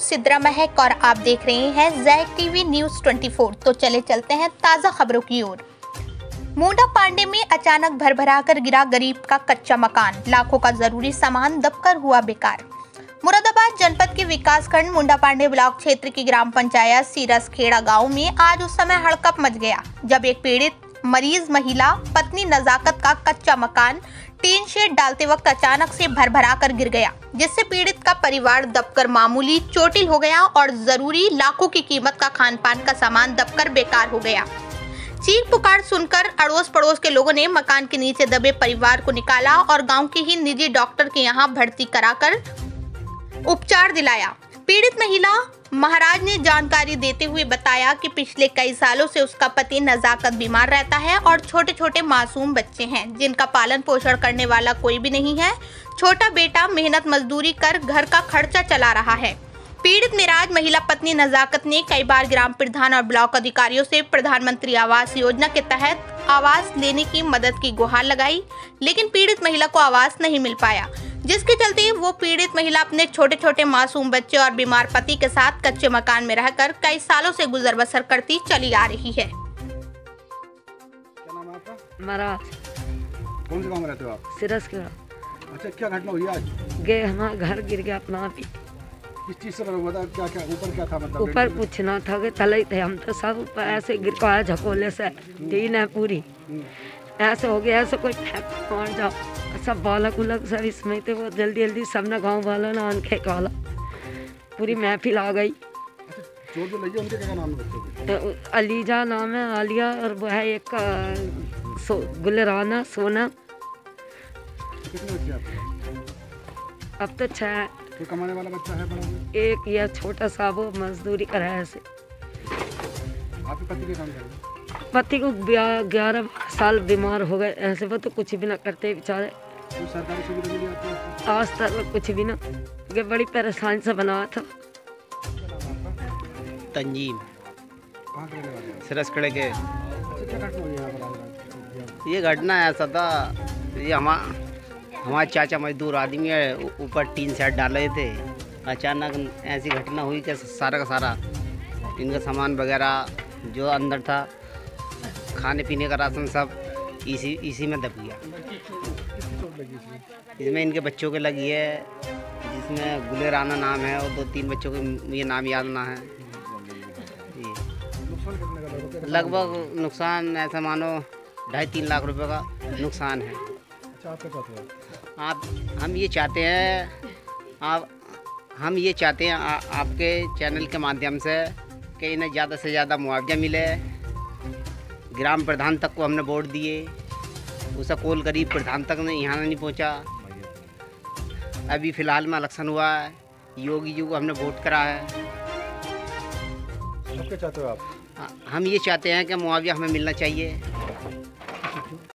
सिद्रा महक और आप देख रहे हैं जैक टीवी न्यूज़ 24 तो चले चलते हैं ताज़ा खबरों की ओर। मोटा पांडे में अचानक भरभरा कर गिरा गरीब का कच्चा मकान। लाखों का ज़रूरी सामान दबकर हुआ बेकार। मुरादाबाद जनपद के विकास खंड मुंडा पांडे ब्लॉक क्षेत्र की ग्राम पंचायत सीरस खेड़ा गाँव में आज उस समय हड़कप मच गया, जब एक पीड़ित मरीज़, महिला, पत्नी नजाकत का कच्चा मकान टीन शेड डालते वक्त अचानक से भरभरा कर गिर गया, जिससे पीड़ित का परिवार दबकर मामूली चोटिल हो गया और ज़रूरी लाखों की कीमत का खान पान का सामान दबकर बेकार हो गया। चीख पुकार सुनकर अड़ोस पड़ोस के लोगों ने मकान के नीचे दबे परिवार को निकाला और गाँव के ही निजी डॉक्टर के यहाँ भर्ती कराकर उपचार दिलाया। पीड़ित महिला, महाराज ने जानकारी देते हुए बताया कि पिछले कई सालों से उसका पति नजाकत बीमार रहता है और छोटे छोटे मासूम बच्चे हैं, जिनका पालन पोषण करने वाला कोई भी नहीं है। छोटा बेटा मेहनत मजदूरी कर घर का खर्चा चला रहा है। पीड़ित मिराज महिला पत्नी नजाकत ने कई बार ग्राम प्रधान और ब्लॉक अधिकारियों से प्रधानमंत्री आवास योजना के तहत आवास लेने की मदद की गुहार लगाई, लेकिन पीड़ित महिला को आवास नहीं मिल पाया। जिसके चलते वो पीड़ित महिला अपने छोटे छोटे मासूम बच्चे और बीमार पति के साथ कच्चे मकान में रहकर कई सालों से गुजर बसर करती चली आ रही है। क्या नाम है आपका? महाराज कौन से गाँव में रहते हो आप? सिरस के अच्छा क्या घटना हुई आज? गए हमारा घर गिर गया अपना आप ही किस चीज़ से बता क्या क्या ऊपर क्या था मतलब? ऊपर पूछना था कि तले थे हम तो सब। ऊपर ऐसे गिर को आया झकोले से। टीन है पूरी। हम्म, ऐसे हो गया ऐसे कोई फेंक मार जाओ। सब बालक उलक सब इसमें थे वो जल्दी जल्दी सब ना गाँव वालों ने अनखे वाला। पूरी महफिल आ गई। चोट जो लगी उनके क्या नाम है तो अलीजा नाम है आलिया और वो है एक सो गुलराना सोना। अब तो छः है। कमाने वाला बच्चा है बड़ा? एक या छोटा सा वो मजदूरी कर रहा है ऐसे। आपके पति के काम करें पति को ग्यारह साल बीमार हो गए ऐसे वो तो कुछ भी ना करते बेचारे। आज तक कुछ भी ना ये बड़ी परेशान से बनाया था। तंजीम। सिरसकड़े के। अच्छा? ये घटना ऐसा था ये हमा हमारे चाचा मजदूर आदमी है ऊपर टीन सेट डाल रहे थे। अचानक ऐसी घटना हुई कि सारा का सारा इनका सामान वगैरह जो अंदर था खाने पीने का राशन सब इसी इसी में दब गया। इसमें इनके बच्चों के लगी है जिसमें गुले राना नाम है और दो तीन बच्चों के ये नाम याद ना है। लगभग नुकसान ऐसा मानो ढाई तीन लाख रुपए का नुकसान हो। आप हम ये चाहते हैं आप हम ये चाहते हैं आ, आपके चैनल के माध्यम से कि इन्हें ज़्यादा से ज़्यादा मुआवजा मिले। ग्राम प्रधान तक को हमने वोट दिए। उसका कॉल करी प्रधान तक ने यहाँ नहीं पहुँचा। अभी फ़िलहाल में इलेक्शन हुआ है। योगी जी को हमने वोट करा है। तो क्या चाहते हो आप? हाँ, हम ये चाहते हैं कि मुआवजा हमें मिलना चाहिए।